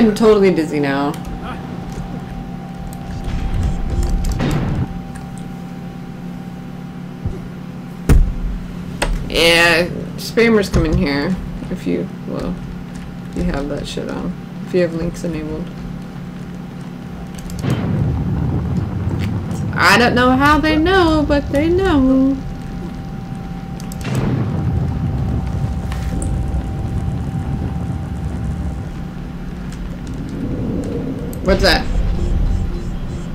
am totally dizzy now. Yeah, spammers come in here if you, well, if you have that shit on. If you have links enabled. I don't know how they know, but they know. What's that?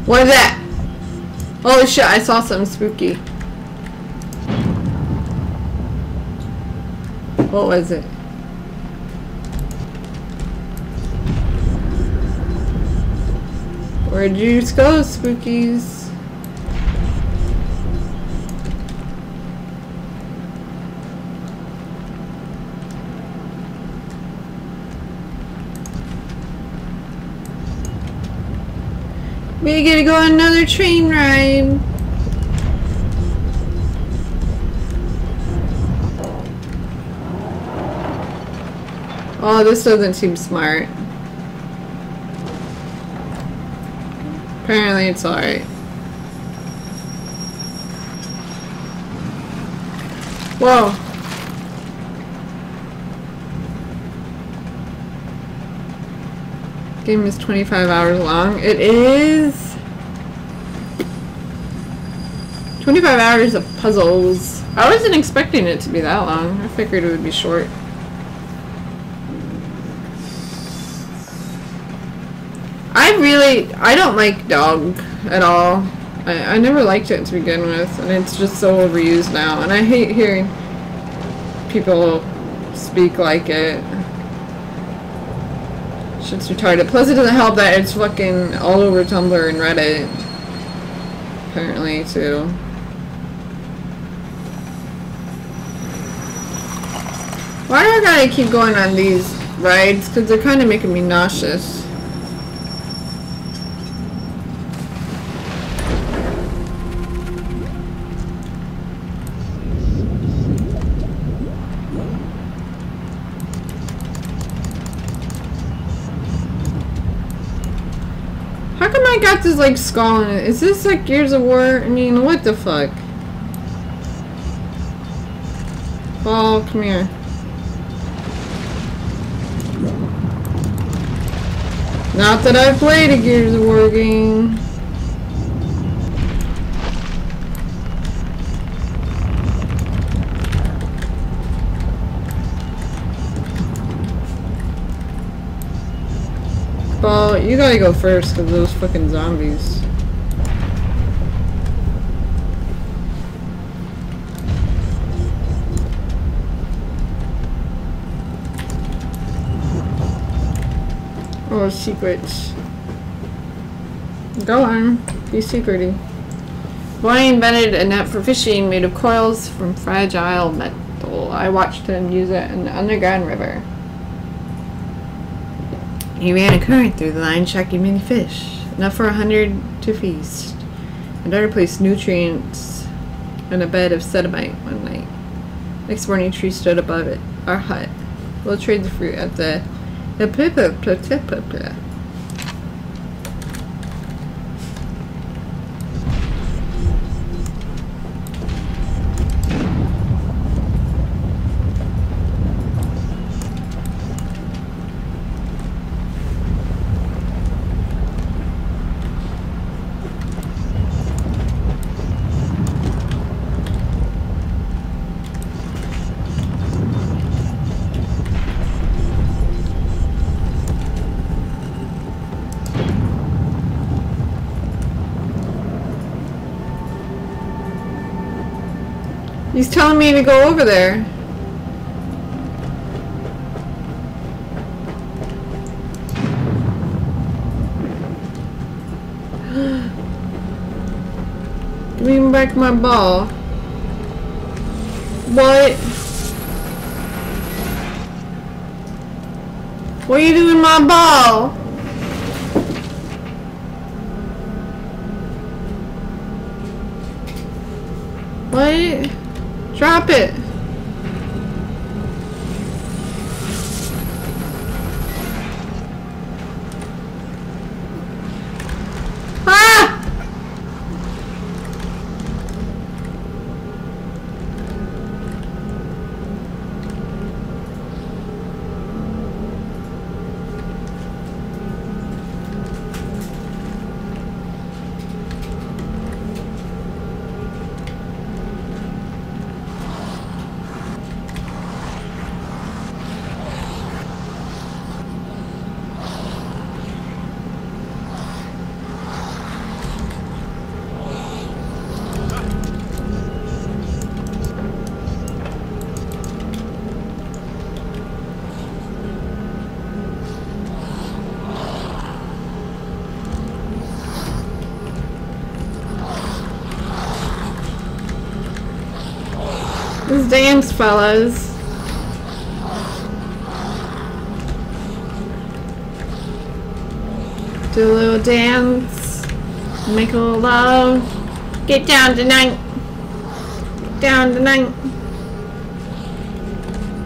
What is that? Holy shit, I saw something spooky. What was it? Where'd you go, spookies? We gotta go on another train ride. Oh, this doesn't seem smart. Apparently it's alright. Whoa. Game is 25 hours long. It is 25 hours of puzzles. I wasn't expecting it to be that long. I figured it would be short. I really, I don't like dog at all. I, I never liked it to begin with, and it's just so overused now, and I hate hearing people speak like it. Shit's retarded. Plus, it doesn't help that it's fucking all over Tumblr and Reddit. Apparently, too. Why do I gotta keep going on these rides? Because they're kind of making me nauseous. I got this like skull in it? Is this like Gears of War? I mean, what the fuck? Ball, come here. Not that I've played a Gears of War game. You gotta go first because those fucking zombies. Oh, secrets. Go on. Be secrety. Boy invented a net for fishing made of coils from fragile metal. I watched him use it in the underground river. He ran a current through the line, tracking many fish, enough for a hundred to feast. My daughter placed nutrients in a bed of sediment one night. Next morning, a tree stood above it, our hut. We'll trade the fruit at the. the He's telling me to go over there. Give me back my ball. What? What are you doing my ball? What? Drop it. Dance, fellas. Do a little dance. Make a little love. Get down tonight. Get down tonight.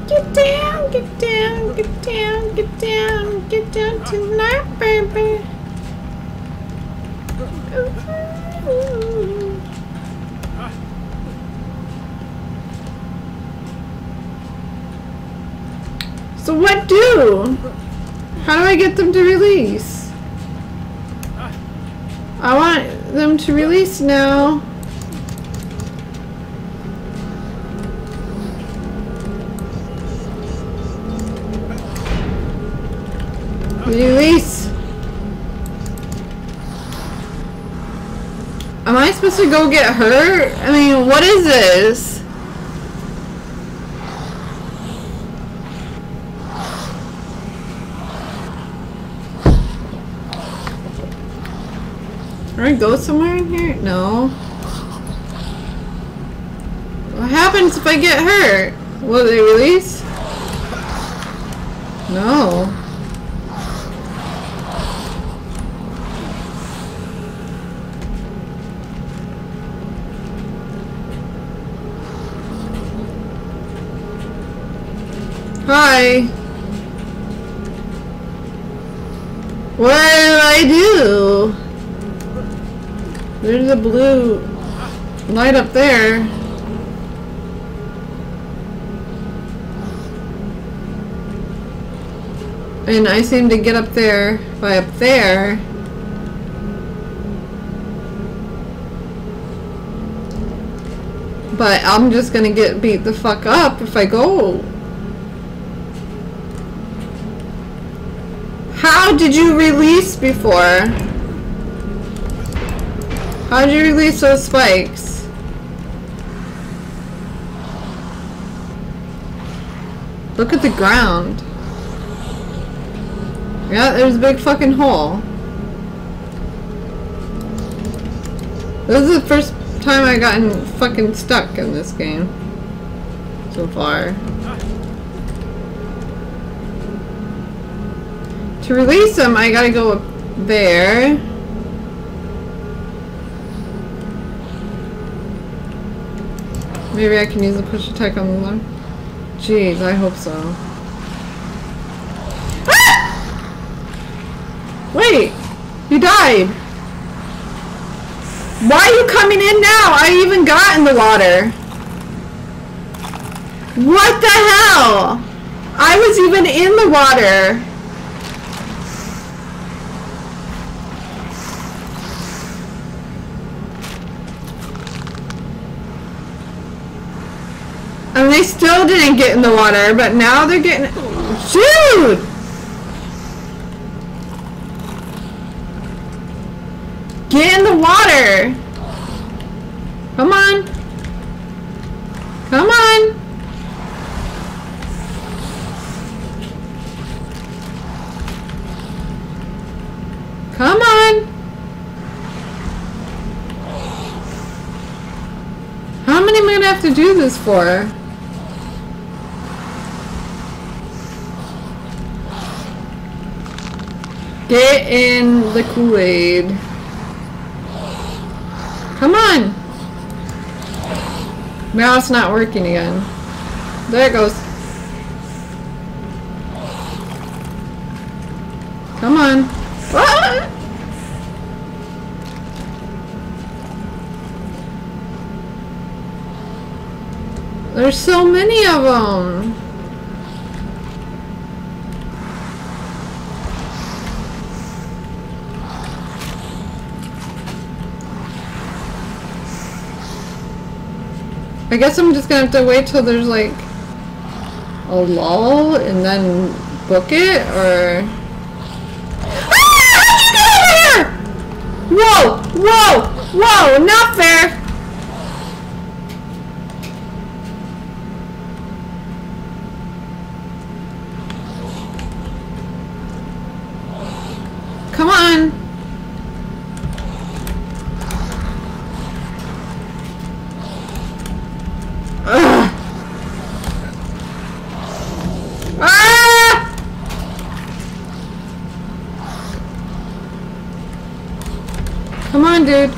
Get down, get down, get down, get down, get down tonight, baby. Ooh. So what do? How do I get them to release? I want them to release now. Release. Am I supposed to go get her? I mean, what is this? Can I go somewhere in here? No. What happens if I get hurt? Will they release? No. Hi. What do I do? There's a blue light up there. And I seem to get up there by up there. But I'm just gonna get beat the fuck up if I go. How did you release before? How did you release those spikes? Look at the ground. Yeah, there's a big fucking hole. This is the first time I've gotten fucking stuck in this game. So far. To release them, I gotta go up there. Maybe I can use a push attack on the left. Jeez, I hope so. Ah! Wait! You died! Why are you coming in now? I even got in the water. What the hell? I was even in the water. They still didn't get in the water, but now they're getting... Dude! Get in the water! Come on! Come on! Come on! How many am I gonna have to do this for? Get in the Kool-Aid. Come on! Now it's not working again. There it goes. Come on. Ah! There's so many of them. I guess I'm just gonna have to wait till there's like a lull and then book it, or... Ah! Whoa! Whoa! Whoa! Not fair! Come on! Ugh. Come on, dude.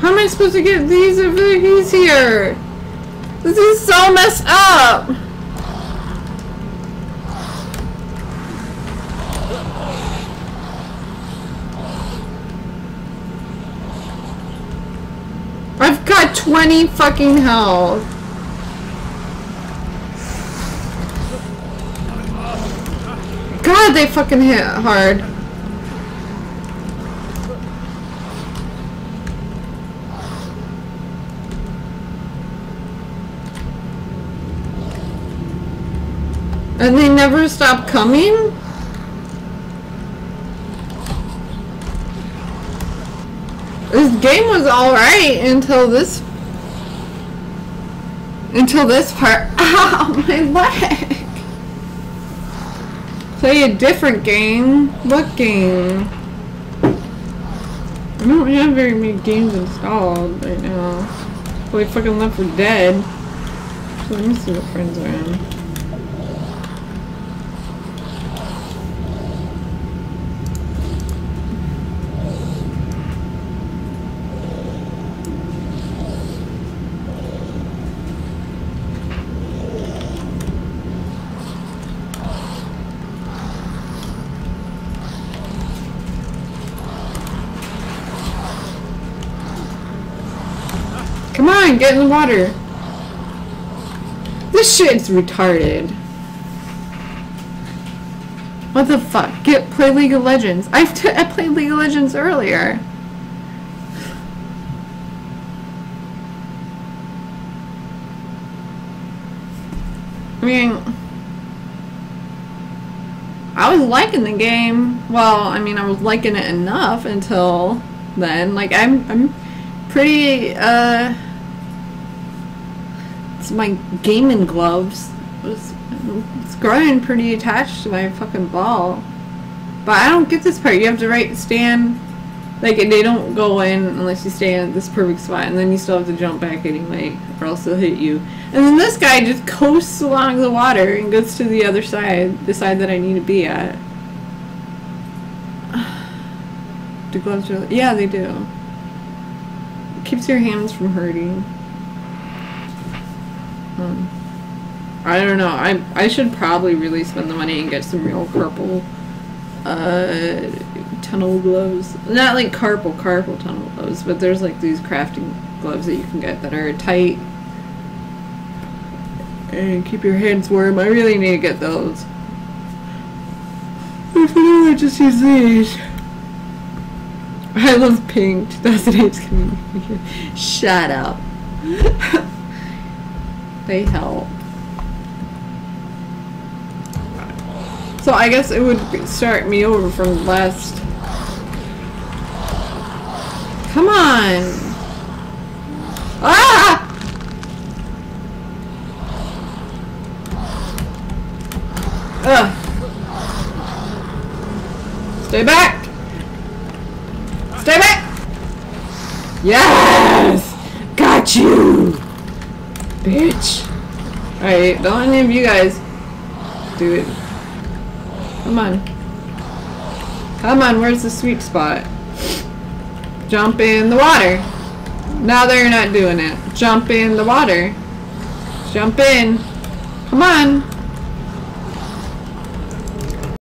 How am I supposed to get these if he's here? This is so messed up! I've got 20 fucking health. They fucking hit hard. And they never stop coming? This game was alright until this... Until this part. Ow, oh my leg! Play a different game? What game? I don't have very many games installed right now. Play fucking Left 4 Dead. So let me see what friends are in. Come on, get in the water. This shit's retarded. What the fuck? Get play League of Legends. I've t I played League of Legends earlier. I mean, I was liking the game. Well, I mean, I was liking it enough until then. Like, I'm, I'm pretty, uh, it's my gaming gloves. It's, it's growing pretty attached to my fucking ball. But I don't get this part. You have to right stand, like they don't go in unless you stay in this perfect spot, and then you still have to jump back anyway, or else they'll hit you. And then this guy just coasts along the water and goes to the other side, the side that I need to be at. Do gloves really? Yeah, they do. It keeps your hands from hurting. Um, I don't know. I I should probably really spend the money and get some real carpal uh, tunnel gloves. Not like carpal carpal tunnel gloves, but there's like these crafting gloves that you can get that are tight and keep your hands warm. I really need to get those. I just use these. I love pink. 2008's community. Shut up. they help. So I guess it would start me over from last. Come on! Ah! Ugh. Stay back! Stay back! Yes! Bitch. Alright, don't any of you guys do it. Come on. Come on, where's the sweet spot? Jump in the water. Now they're not doing it. Jump in the water. Jump in. Come on.